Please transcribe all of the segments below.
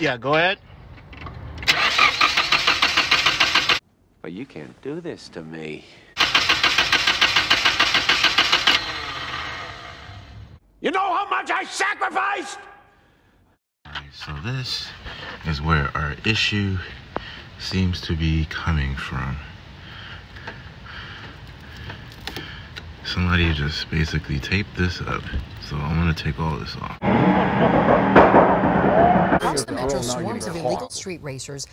Yeah, go ahead. But you can't do this to me. You know how much I sacrificed? So this is where our issue seems to be coming from. Somebody just basically taped this up. So I'm gonna take all this off. Boston Metro swarms of illegal street racers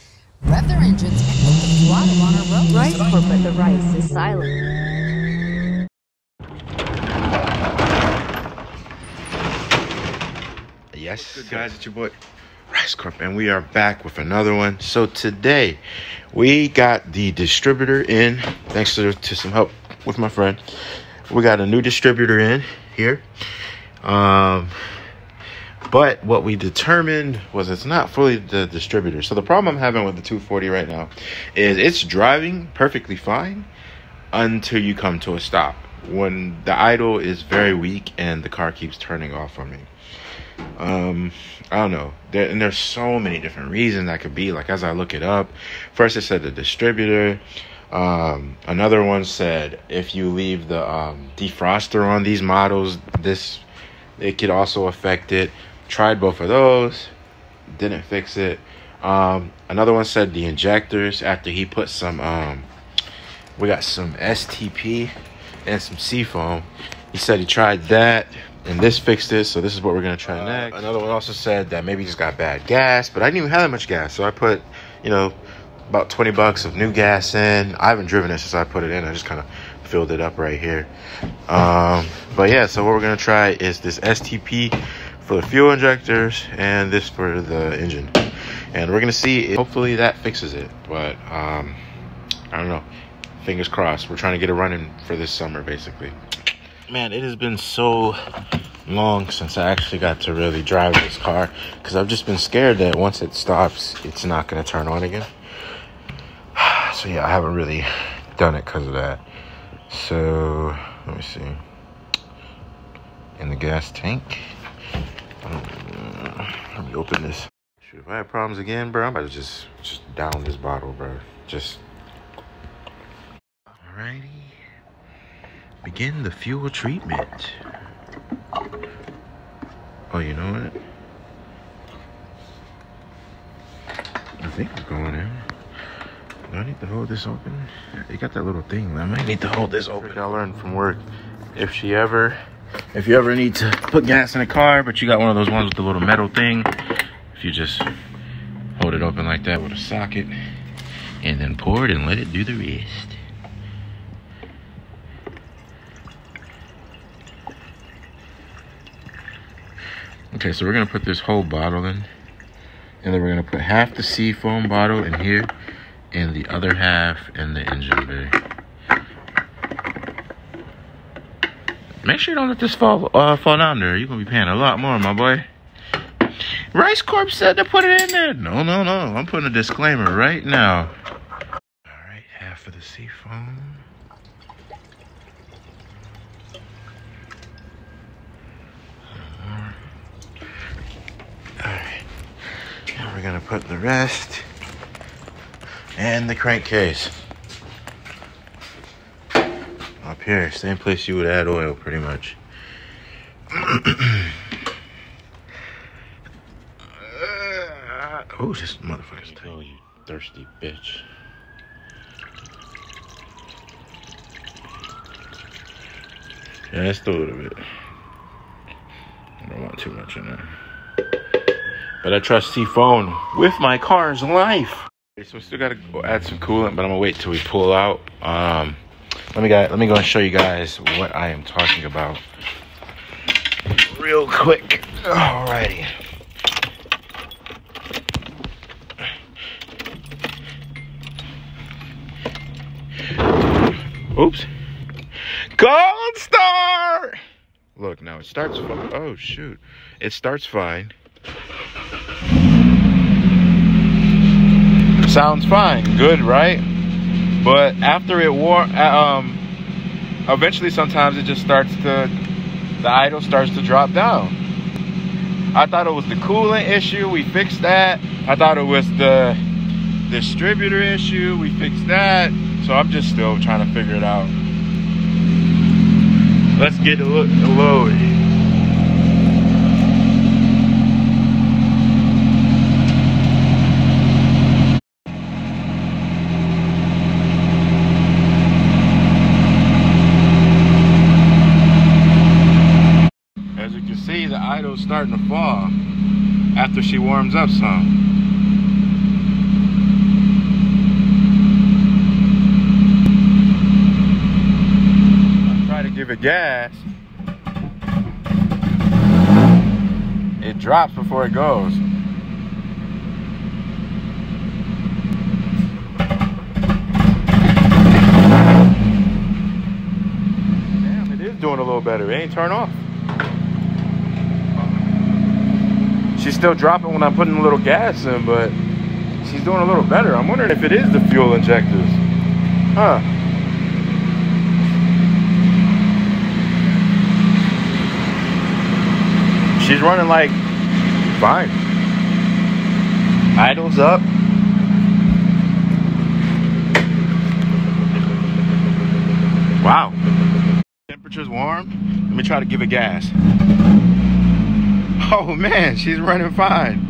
rev their engines and hit the throttle on our roads. Rice corporate, the rice is silent. Yes, good guys, it's your boy Rice Corp, and we are back with another one. So today we got the distributor in, thanks to, to some help with my friend. We got a new distributor in here. Um, but what we determined was it's not fully the distributor. So the problem I'm having with the 240 right now is it's driving perfectly fine until you come to a stop. When the idle is very weak and the car keeps turning off on me. Um, I don't know. There, and there's so many different reasons that could be. Like as I look it up, first it said the distributor. Um, another one said if you leave the um, defroster on these models, this it could also affect it. Tried both of those, didn't fix it. Um, another one said the injectors after he put some. Um, we got some STP and some seafoam. He said he tried that and this fixed it. So this is what we're gonna try next. Another one also said that maybe he just got bad gas, but I didn't even have that much gas, so I put, you know, about 20 bucks of new gas in. I haven't driven it since I put it in. I just kind of filled it up right here. Um, but yeah, so what we're gonna try is this STP for the fuel injectors and this for the engine. And we're gonna see, if, hopefully that fixes it. But um, I don't know. Fingers crossed. We're trying to get it running for this summer, basically. Man, it has been so long since I actually got to really drive this car because I've just been scared that once it stops, it's not to turn on again. So yeah, I haven't really done it because of that. So let me see. In the gas tank. Um, let me open this. Shoot, if I have problems again, bro, I'm about to just just down this bottle, bro. Just. Alrighty. Begin the fuel treatment. Oh, you know what? I think we're going in. Do I need to hold this open? You got that little thing. I might need to hold this open. I learned from work. If she ever, if you ever need to put gas in a car, but you got one of those ones with the little metal thing, if you just hold it open like that with a socket, and then pour it and let it do the rest. Okay, so we're gonna put this whole bottle in. And then we're gonna put half the seafoam bottle in here and the other half in the engine bay. Make sure you don't let this fall uh, fall down there. You're gonna be paying a lot more, my boy. Rice Corp said to put it in there. No, no, no. I'm putting a disclaimer right now. All right, half of the seafoam. Alright. Now we're gonna put the rest and the crankcase up here. Same place you would add oil pretty much. oh, this motherfucker's tight. Oh, you thirsty bitch. Yeah, let's a little bit. I don't want too much in there. But I trust seafoam with my car's life. So we still gotta go add some coolant, but I'm gonna wait till we pull out. Um, let me go, let me go and show you guys what I am talking about real quick. Alrighty. Oops. Gold star! Look, now it starts. Oh, shoot. It starts fine. Sounds fine. Good, right? But after it war, um, eventually sometimes it just starts to, the idle starts to drop down. I thought it was the coolant issue. We fixed that. I thought it was the distributor issue. We fixed that. So I'm just still trying to figure it out. Let's get a look load. As you can see, the idle's starting to fall after she warms up some. I try to give it gas. It drops before it goes. Damn, it is doing a little better. It ain't turn off. She's still dropping when I'm putting a little gas in, but she's doing a little better. I'm wondering if it is the fuel injectors. Huh. She's running like fine. Idles up. Wow. Temperature's warm. Let me try to give it gas. Oh man, she's running fine.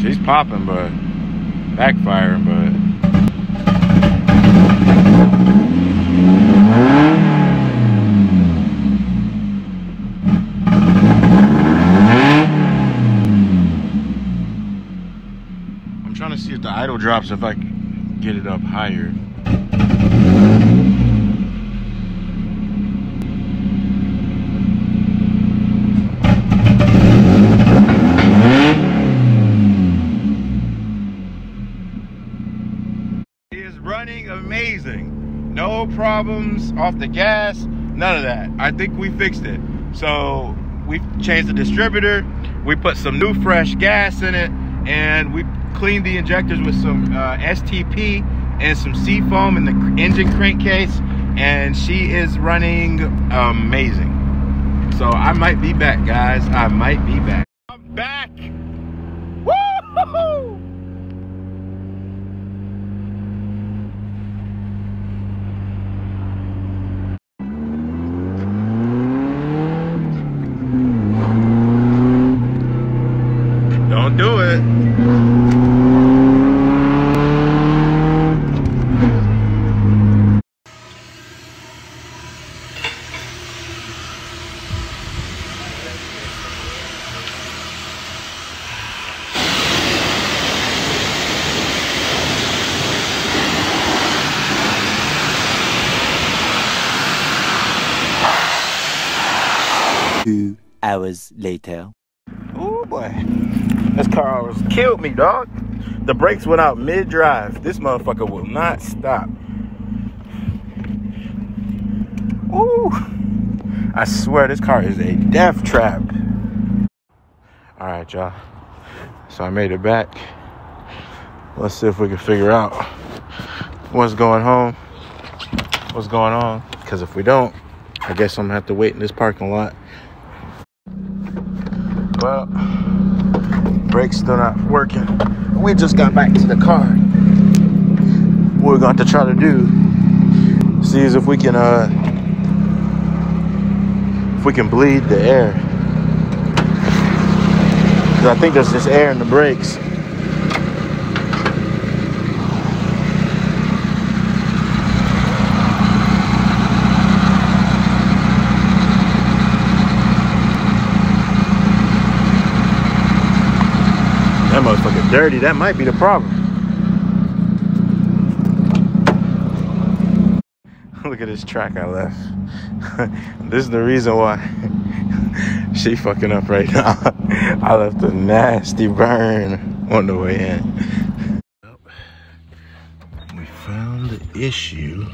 She's popping, but backfiring, but I'm trying to see if the idle drops if I get it up higher. Is running amazing. No problems off the gas, none of that. I think we fixed it. So we changed the distributor, we put some new fresh gas in it, and we cleaned the injectors with some uh, STP and some seafoam in the engine crankcase, and she is running amazing. So I might be back, guys. I might be back. I'm back. Woo! Don't do it. Two hours later. Oh boy. This car almost killed me, dog. The brakes went out mid-drive. This motherfucker will not stop. Ooh. I swear this car is a death trap. All right, y'all. So I made it back. Let's see if we can figure out what's going home, what's going on. Because if we don't, I guess I'm gonna have to wait in this parking lot. Well, brakes still not working. We just got back to the car. What we're going to try to do, see is if we can, uh, if we can bleed the air. 'Cause I think there's just air in the brakes. Dirty. That might be the problem. Look at this track I left. this is the reason why she fucking up right now. I left a nasty burn on the way in. We found the issue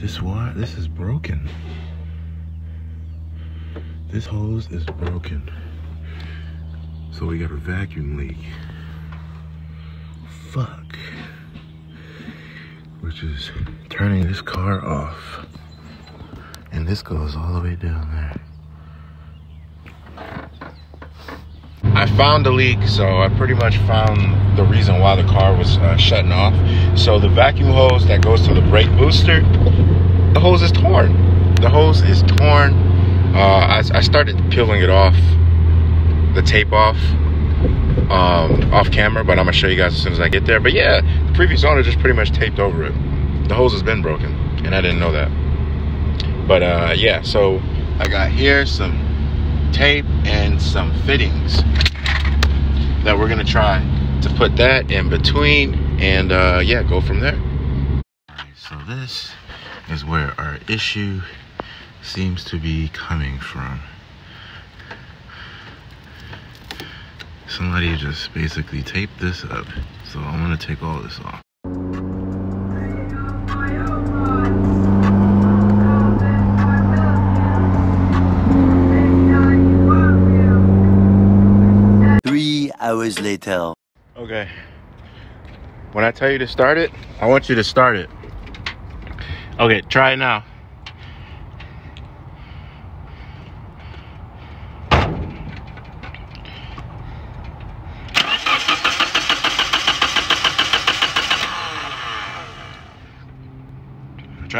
This wire, this is broken. This hose is broken. So we got a vacuum leak. Fuck. Which is turning this car off. And this goes all the way down there. I found the leak, so I pretty much found the reason why the car was uh, shutting off. So the vacuum hose that goes to the brake booster, the hose is torn. The hose is torn. Uh, I, I, started peeling it off, the tape off, um, off camera, but I'm gonna show you guys as soon as I get there. But yeah, the previous owner just pretty much taped over it. The hose has been broken, and I didn't know that. But uh, yeah, so I got here some tape and some fittings that we're gonna try to put that in between and uh, yeah, go from there. so this is where our issue seems to be coming from. Somebody just basically taped this up. So I'm gonna take all this off. Three hours later. Okay. When I tell you to start it, I want you to start it. Okay, try it now.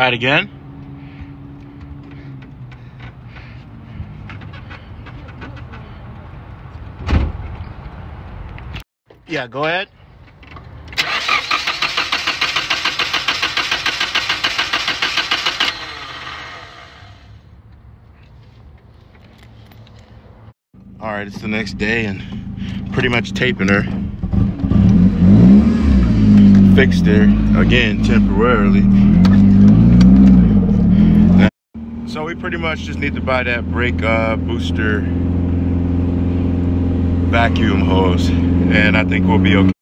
Try it again. Yeah, go ahead. All right, it's the next day and pretty much taping her. Fixed her, again, temporarily. So we pretty much just need to buy that brake uh, booster vacuum hose and I think we'll be okay.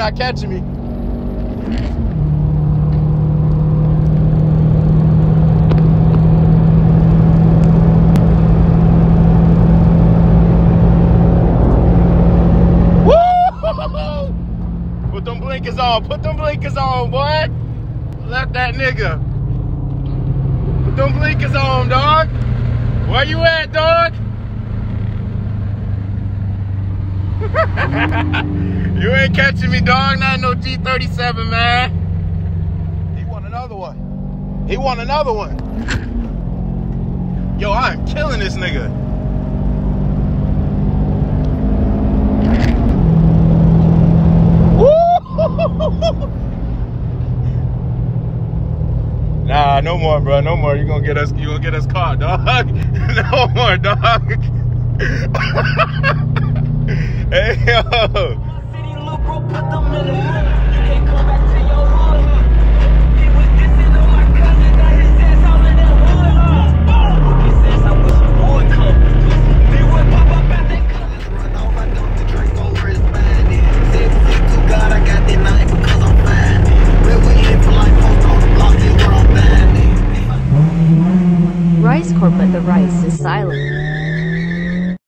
Not catching me. blinkers on. Put them blinkers on, boy. Left that nigga. Put them blinkers on, dog. Where you at, dog? you ain't catching me, dog. Not no G37, man. He want another one. He want another one. Yo, I am killing this nigga. nah, no more, bro. No more. You gonna get us. You gonna get us caught, dog. no more, dog. hey yo. Rice Corp,